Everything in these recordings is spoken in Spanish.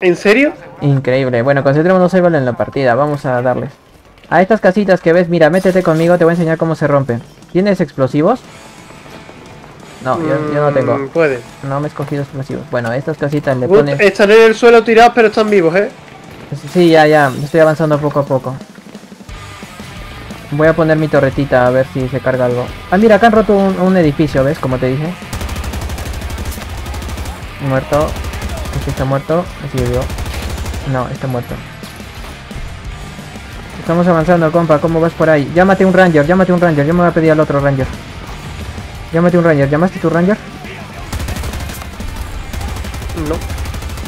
¿En serio? Increíble. Bueno, concentrémonos igual en la partida. Vamos a darles. A estas casitas que ves, mira, métete conmigo, te voy a enseñar cómo se rompen. ¿Tienes explosivos? No, yo, yo no tengo. Mm, Puede. No me he escogido explosivos. Bueno, estas casitas le Gut, pones... Están en el suelo tirados, pero están vivos, ¿eh? Sí, ya, ya. Estoy avanzando poco a poco. Voy a poner mi torretita a ver si se carga algo. Ah, mira, acá han roto un, un edificio, ¿ves? Como te dije. Muerto. Este está muerto. Así vivo. No, está muerto. Estamos avanzando, compa. ¿Cómo vas por ahí? Llámate un ranger, llámate un ranger. Yo me voy a pedir al otro ranger. Llámate un ranger. ¿Llamaste tu ranger? No.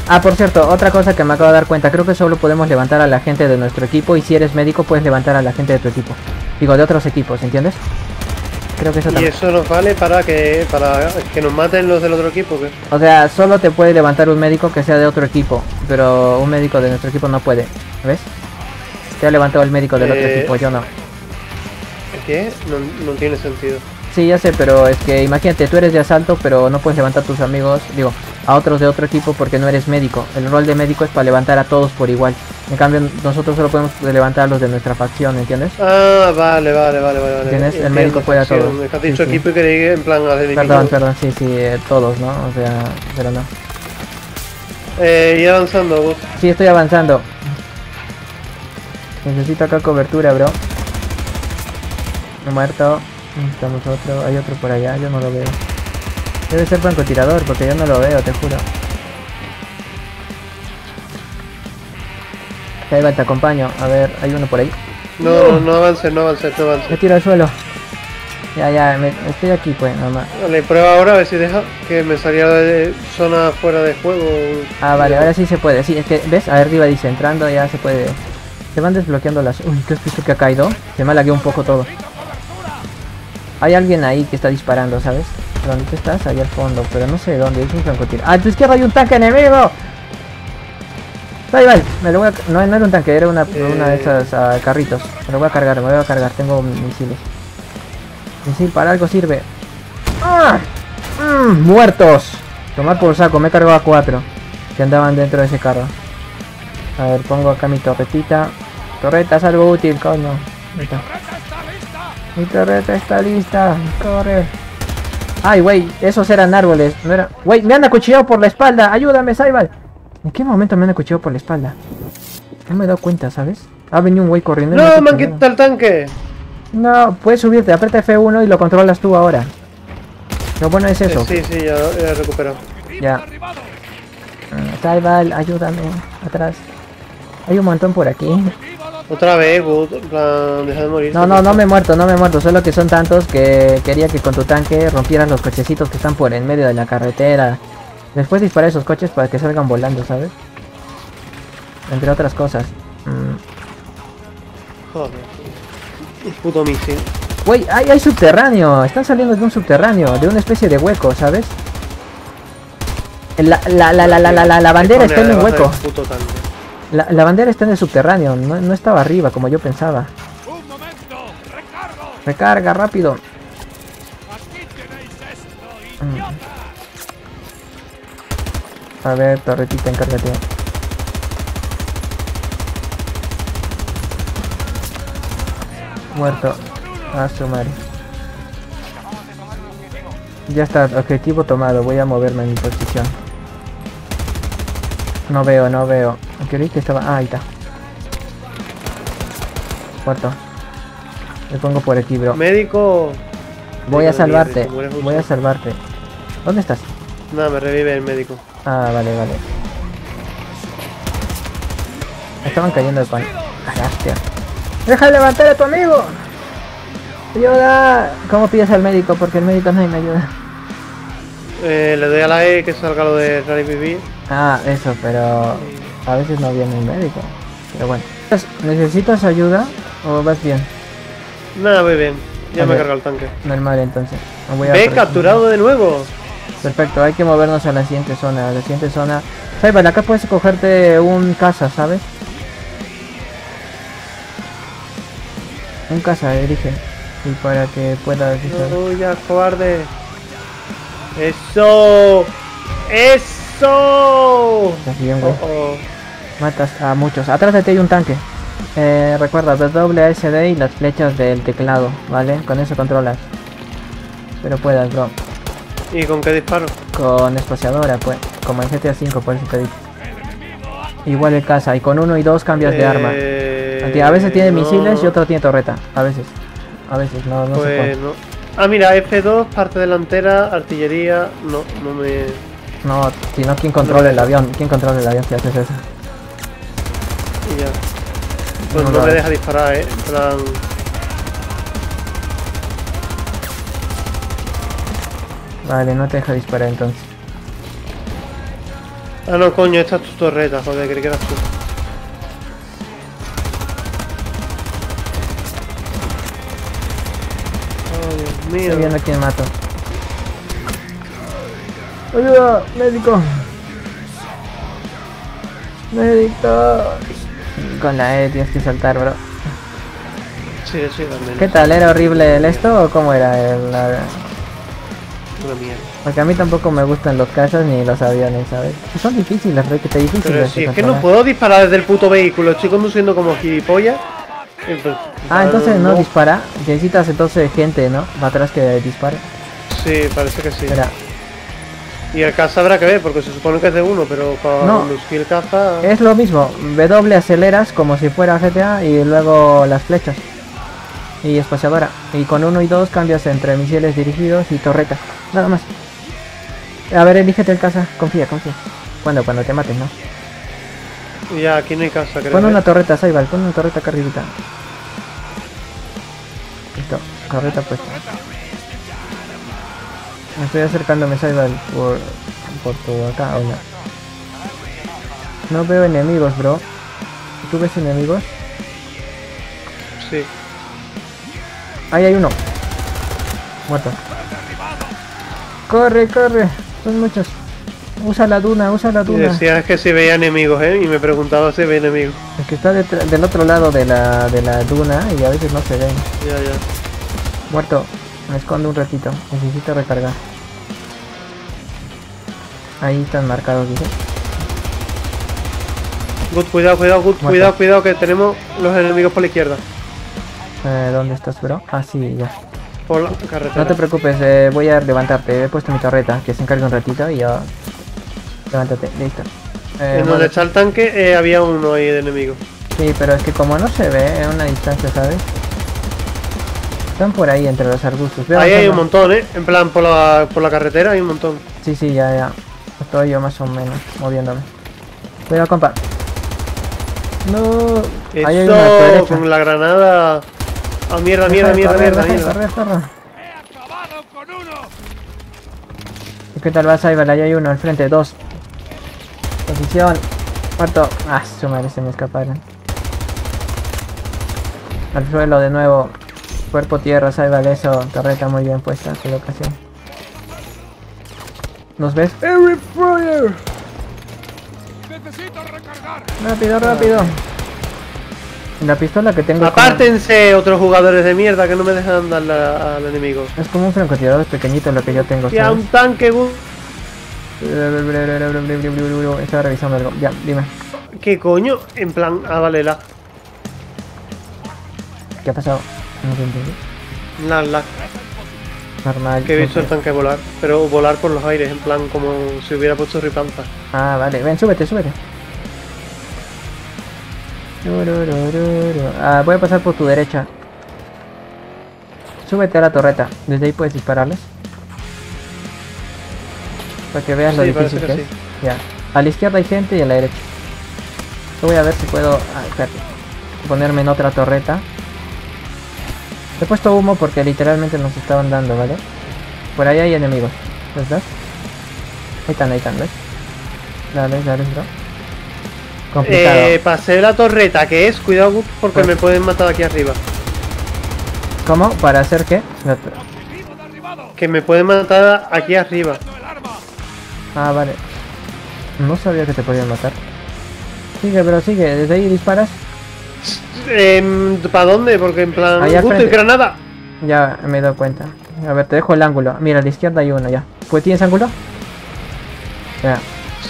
Ah, por cierto, otra cosa que me acabo de dar cuenta, creo que solo podemos levantar a la gente de nuestro equipo y si eres médico puedes levantar a la gente de tu equipo. Digo, de otros equipos, ¿entiendes? Creo que eso ¿Y eso nos vale para que para que nos maten los del otro equipo? ¿qué? O sea, solo te puede levantar un médico que sea de otro equipo, pero un médico de nuestro equipo no puede, ¿ves? Te ha levantado el médico del otro Eh. equipo, yo no. ¿Qué? No, no tiene sentido. Sí, ya sé, pero es que imagínate, tú eres de asalto, pero no puedes levantar a tus amigos, digo, a otros de otro equipo porque no eres médico. El rol de médico es para levantar a todos por igual. En cambio, nosotros solo podemos levantar a los de nuestra facción, ¿entiendes? Ah, vale, vale, vale, vale. ¿Tienes? El médico puede a todos. Que has Sí, dicho sí. equipo y quería en plan al enemigo. Perdón, perdón, sí, sí, eh, todos, ¿no? O sea, pero no. Eh, y avanzando, Gut. Sí, estoy avanzando. Necesito acá cobertura, bro. Muerto. Estamos otro. Hay otro por allá, yo no lo veo. Debe ser francotirador, porque yo no lo veo, te juro. Ahí va, te acompaño. A ver, hay uno por ahí. No, no, no avances, no avances, no Me avances. tiro al suelo. Ya, ya, me- estoy aquí, pues, nomás. Vale, prueba ahora a ver si deja que me salía de zona fuera de juego. Ah, vale, ahora sí se puede. Sí, es que, ¿ves? Ahí arriba dice, entrando ya se puede. Se van desbloqueando las... Uy, ¿qué has visto que ha caído? Se me ha lagueado un poco todo. Hay alguien ahí que está disparando, ¿sabes? ¿Dónde tú estás? Ahí al fondo, pero no sé dónde. Es un francotirador. ¡Ah, a tu izquierda hay un tanque enemigo! Bye, bye. Me lo voy a... No, no era un tanque, era una, una de esas ah, carritos. Me lo voy a cargar, me lo voy a cargar. Tengo misiles. Misil para algo sirve. ¡Ah! Mm, ¡Muertos! Tomar por saco, me he cargado a cuatro que andaban dentro de ese carro. A ver, pongo acá mi torretita. Torreta es algo útil, coño. Ahí está. Mi torreta está lista. Corre. Ay, güey, esos eran árboles. No era... Güey, me han acuchillado por la espalda. Ayúdame, Saibal. ¿En qué momento me han acuchillado por la espalda? No me he dado cuenta, ¿sabes? Ha venido un güey corriendo. ¡No, quitado el tanque! No, puedes subirte, aprieta F1 y lo controlas tú ahora. Lo bueno es eso. Eh, sí, sí, ya, ya he recuperado. Ya. Mm, ayúdame. Atrás. Hay un montón por aquí. Otra vez, plan, deja de morir. No, no, no me he muerto, no me he muerto. Solo que son tantos que quería que con tu tanque rompieras los cochecitos que están por en medio de la carretera. Después disparar esos coches para que salgan volando, ¿sabes? Entre otras cosas. Mm. Joder. Un puto misil. Güey, hay, hay subterráneo. Están saliendo de un subterráneo, de una especie de hueco, ¿sabes? La, la, la, la, la, la, la, la bandera está en un hueco. La, la bandera está en el subterráneo, no, no estaba arriba como yo pensaba. ¡Un momento! ¡Recargo! Recarga rápido. ¡Aquí tenéis esto, Mm. A ver, torretita, encárgate. Muerto. A su madre. Ya está, objetivo tomado. Voy a moverme en mi posición. No veo, no veo. Creí que estaba. Ah, ahí está. Muerto. Me pongo por aquí, bro. Médico. Voy a salvarte. Voy a salvarte. ¿Dónde estás? Nada, me revive el médico. Ah, vale, vale. Estaban cayendo de pan. Ah, hostia. ¡Deja de levantar a tu amigo! ¡Ayuda! ¿Cómo pides al médico? Porque el médico no me ayuda. Eh, le doy a la E que salga lo de Rally Vivir. Ah, eso, pero a veces no viene el médico. Pero bueno. ¿Necesitas ayuda o vas bien? Nada, voy bien. Ya me he cargado el tanque. Normal, entonces. Me voy a Ve, apre- capturado de nuevo. Perfecto, hay que movernos a la siguiente zona. A la siguiente zona. Saibal, acá puedes cogerte un casa, ¿sabes? Un casa, elige. Y para que puedas... No, ya, cobarde. Eso. ¡Eso! Estás bien, güey. Oh. Matas a muchos. Atrás de ti hay un tanque. Eh, recuerda, WASD y las flechas del teclado, ¿vale? Con eso controlas. Pero puedas, bro. ¿Y con qué disparo? Con espaciadora, pues. Como en GTA V, por eso te digo. Igual el casa. Y con uno y dos cambias de arma. Eh, A veces tiene no. misiles y otro tiene torreta. A veces. A veces, no, no sé Pues cuál. no. Ah, mira, F2, parte delantera, artillería. No, no me. No, si no, ¿quién controla el avión? ¿Quién controla el avión si haces eso? y ya. Pues No me deja disparar, eh. En plan. Vale, no te deja disparar entonces. Ah, no, coño, esta es tu torreta, joder, creí que eras tú. Oh, Dios Estoy mío. viendo a quién mato. ¡Ayuda! ¡Médico! ¡Médico! Con la E tienes que saltar, bro. Sí, sí, también. ¿Qué tal? ¿Era horrible el esto o cómo era el, la- Una mierda. Porque a mí tampoco me gustan los cazas ni los aviones, ¿sabes? Son difíciles, re que te difíciles. Pero si es que no puedo disparar desde el puto vehículo, estoy conduciendo como gilipollas. Ah, entonces no no. dispara. Necesitas entonces gente, ¿no? Atrás que dispare. Sí, parece que sí. Espera. Y el caza habrá que ver, porque se supone que es de uno, pero para No. el caza. Es lo mismo. W aceleras como si fuera GTA y luego las flechas. Y espaciadora. Y con uno y dos cambias entre misiles dirigidos y torreta. Nada más. A ver, elígete el caza. Confía, confía. Cuando, cuando te mates, ¿no? Ya, aquí no hay casa, creo. Pon ¿eh? una torreta, Saibal, pon una torreta acá arribita. Listo, torreta puesta. Me estoy acercándome, Saibal, por, por tu acá, hola. No veo enemigos, bro. ¿Tú ves enemigos? Sí. Ahí hay uno. Muerto. Corre, corre. Son muchos. Usa la duna, usa la Y duna. decías que si veía enemigos, ¿eh? Y me preguntaba si veía enemigos. Es que está del otro lado de la, de la duna y a veces no se ven. Ya, ya. Muerto. Me escondo un ratito. Necesito recargar. Ahí están marcados, dice. Good, cuidado, cuidado, good, Muerto. cuidado, cuidado, que tenemos los enemigos por la izquierda. Eh, ¿Dónde estás, bro? Ah, sí, ya. Por la carretera. No te preocupes, eh, voy a levantarte. He puesto mi torreta, que se encargue un ratito y ya. Levántate, listo. Eh, En donde está el tanque eh, había uno ahí de enemigo. Sí, pero es que como no se ve a una distancia, ¿sabes? Están por ahí entre los arbustos. Ahí hay un montón, ¿eh? En plan, por la, por la carretera hay un montón. Sí, sí, ya, ya. Estoy yo más o menos moviéndome. Cuidado, compa. No. Ahí hay uno a tu Eso, derecha. con la granada... Ah, mierda, Deja mierda, mierda, mierda, mierda. correr, corre. ¡He acabado con uno! ¿Y ¿Qué tal vas, Ival? Ahí hay uno al frente, dos. Posición. Muerto. Ah, su madre, se me escaparon. Al suelo de nuevo. Cuerpo tierra, Saibal, eso. Torreta muy bien puesta, colocación. ¿Nos ves? ¡Every Fire! ¡Necesito recargar! Rápido, rápido. La pistola que tengo como- Apártense otros jugadores de mierda que no me dejan darle al enemigo. es como un francotirador pequeñito lo que yo tengo. ¿sabes? un tanque. Estaba revisando algo. Ya, dime. ¿Qué coño? En plan, ah, vale, la, ¿Qué ha pasado? No te entendí. la, la, Normal. que he visto el tanque volar. Pero volar por los aires, en plan, como si hubiera puesto ripanza. Ah, vale. Ven, súbete, súbete. Ah, voy a pasar por tu derecha. Súbete a la torreta. Desde ahí puedes dispararles. Para que veas lo difícil que, que es. Ya. A la izquierda hay gente y a la derecha. Yo voy a ver si puedo. Ah, espérate. Ponerme en otra torreta. He puesto humo porque literalmente nos estaban dando, ¿vale? Por ahí hay enemigos. ¿Los ves? Ahí están, ahí están, ¿ves? Dale, dale, bro. Complicado. Eh, pasé la torreta, que es, cuidado, porque me pueden matar aquí arriba. ¿Cómo? ¿Para hacer qué? Que me pueden matar aquí arriba. Ah, vale. No sabía que te podían matar. Sigue, pero sigue. Desde ahí disparas. ¿Para dónde? Porque en plan. Ahí al ¡Justo, frente. granada! Ya me he dado cuenta. A ver, te dejo el ángulo. Mira, a la izquierda hay uno ya. ¿Pues tienes ángulo? Ya.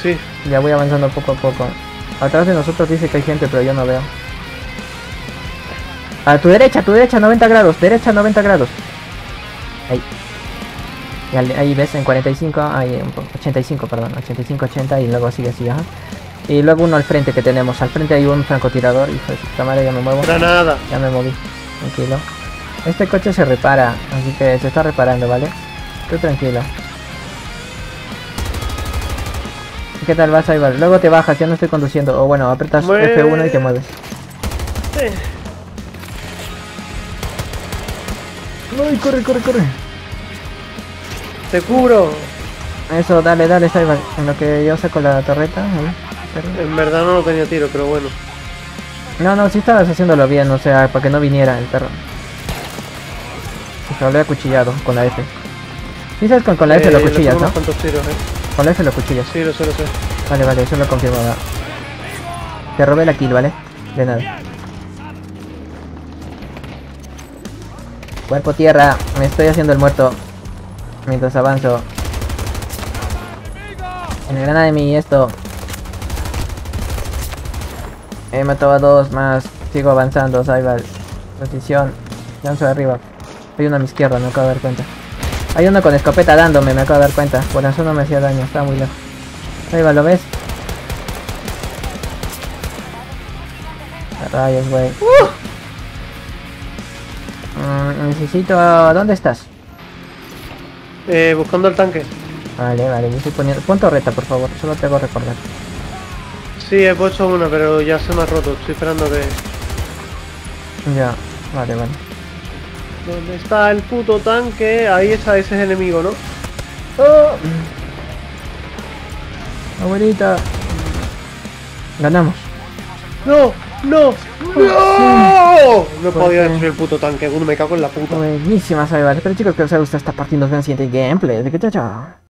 Sí, Ya voy avanzando poco a poco. Atrás de nosotros dice que hay gente, pero yo no veo. A tu derecha, a tu derecha, 90 grados. Derecha, 90 grados. Ahí. Y al- ahí ves, en 45, ahí, un poco, 85, perdón, 85, 80 y luego sigue así, ajá. Y luego uno al frente que tenemos. Al frente hay un francotirador. Hijo de puta madre, ya me muevo. granada. Ya me moví. Tranquilo. Este coche se repara, así que se está reparando, ¿vale? Tú tranquilo. ¿Qué tal vas, Ibar? Luego te bajas, ya no estoy conduciendo. O bueno, apretas Mue- F1 y te mueves. Eh, ¡Ay, corre, corre, corre! Te cubro. Eso, dale, dale, Cyber. En lo que yo saco la torreta. Espera. En verdad no lo tenía tiro, pero bueno. No, no, sí estabas haciéndolo bien, o sea, para que no viniera el perro. Se lo había acuchillado con la F. Sabes con, con la F Eh, lo le cuchillas, ¿no? tiros, eh. Con la F lo cuchillas. Sí, lo sé, lo sé. Vale, vale, eso lo confirmaba. Te robé la kill, ¿vale? De nada. Cuerpo tierra, me estoy haciendo el muerto. Mientras avanzo. En el granada de mí esto. He matado a dos más. Sigo avanzando, Saibal. Posición. Lanzo de arriba. Hay uno a mi izquierda, me acabo de dar cuenta. Hay uno con escopeta dándome, me acabo de dar cuenta. Por eso no me hacía daño, está muy lejos. Saibal, ¿lo ves? A Rayos, güey. Mm, necesito... ¿Dónde estás? Eh, buscando el tanque. Vale, vale, yo estoy poniendo... Pon torreta, por favor, solo te hago recordar. Sí, he puesto una, pero ya se me ha roto. Estoy esperando que. Ya, vale, vale. ¿Dónde está el puto tanque? Ahí está, ese es el enemigo, ¿no? ¡Oh! Abuelita. Ganamos. ¡No! ¡No! ¡No! No ¿Por podía qué? destruir el puto tanque, uno me cago en la puta. Buenísima, Cyber. Espero chicos que os haya gustado esta partida. Nos vemos en el siguiente gameplay. De que chao, chao.